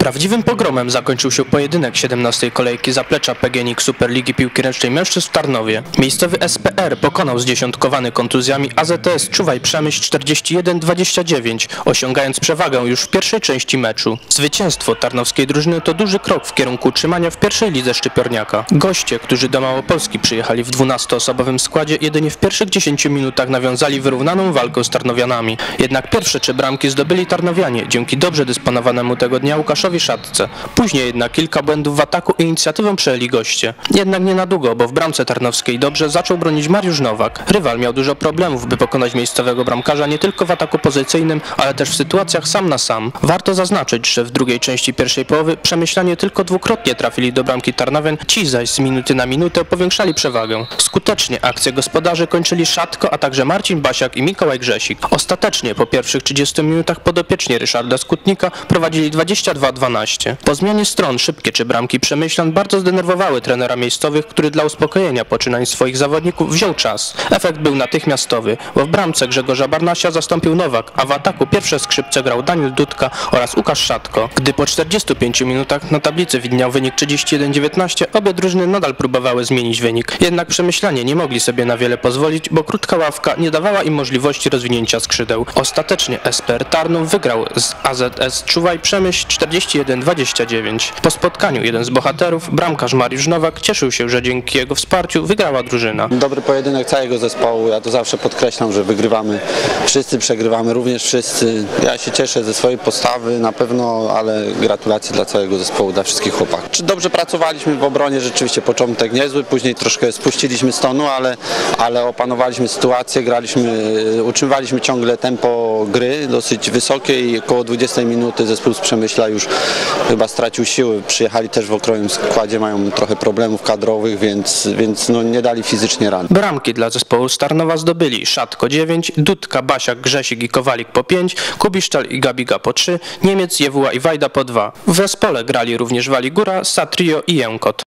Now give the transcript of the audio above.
Prawdziwym pogromem zakończył się pojedynek 17. kolejki zaplecza PGNiG Superligi Piłki Ręcznej Mężczyzn w Tarnowie. Miejscowy SPR pokonał zdziesiątkowany kontuzjami AZS Czuwaj Przemyśl 41-29, osiągając przewagę już w pierwszej części meczu. Zwycięstwo tarnowskiej drużyny to duży krok w kierunku utrzymania w pierwszej lidze Szczypiorniaka. Goście, którzy do Małopolski przyjechali w 12-osobowym składzie, jedynie w pierwszych 10 minutach nawiązali wyrównaną walkę z Tarnowianami. Jednak pierwsze trzy bramki zdobyli Tarnowianie dzięki dobrze dysponowanemu tego dnia Łukaszowi Szatce. Później jednak kilka błędów w ataku i inicjatywę przejęli goście. Jednak nie na długo, bo w bramce tarnowskiej dobrze zaczął bronić Mariusz Nowak. Rywal miał dużo problemów, by pokonać miejscowego bramkarza nie tylko w ataku pozycyjnym, ale też w sytuacjach sam na sam. Warto zaznaczyć, że w drugiej części pierwszej połowy przemyślanie tylko dwukrotnie trafili do bramki Tarnowian, ci zaś z minuty na minutę powiększali przewagę. Skutecznie akcję gospodarzy kończyli Szatko, a także Marcin Basiak i Mikołaj Grzesik. Ostatecznie po pierwszych 30 minutach podopieczni Ryszarda Skutnika prowadzili 22-12. Po zmianie stron szybkie czy bramki Przemyślan bardzo zdenerwowały trenera miejscowych, który dla uspokojenia poczynań swoich zawodników wziął czas. Efekt był natychmiastowy, bo w bramce Grzegorza Barnasia zastąpił Nowak, a w ataku pierwsze skrzypce grał Daniel Dudka oraz Łukasz Szatko. Gdy po 45 minutach na tablicy widniał wynik 31-19, obie drużyny nadal próbowały zmienić wynik. Jednak Przemyślanie nie mogli sobie na wiele pozwolić, bo krótka ławka nie dawała im możliwości rozwinięcia skrzydeł. Ostatecznie SPR Tarnów wygrał z AZS Czuwaj Przemyśl 41-29. Po spotkaniu jeden z bohaterów, bramkarz Mariusz Nowak, cieszył się, że dzięki jego wsparciu wygrała drużyna. Dobry pojedynek całego zespołu. Ja to zawsze podkreślam, że wygrywamy. Wszyscy przegrywamy, również wszyscy. Ja się cieszę ze swojej postawy na pewno, ale gratulacje dla całego zespołu, dla wszystkich chłopaków. Czy dobrze pracowaliśmy w obronie? Rzeczywiście początek niezły, później troszkę spuściliśmy z tonu, ale, ale opanowaliśmy sytuację, graliśmy, utrzymywaliśmy ciągle tempo gry dosyć wysokie i około 20 minuty zespół z Przemyśla już chyba stracił siły. Przyjechali też w okrojnym składzie, mają trochę problemów kadrowych, więc, więc no nie dali fizycznie rady. Bramki dla zespołu Starnowa zdobyli Szatko 9, Dudka, Basiak, Grzesik i Kowalik po 5, Kubiszczal i Gabiga po 3, Niemiec, Jewuła i Wajda po 2. W zespole grali również Waligura, Satrio i Jękot.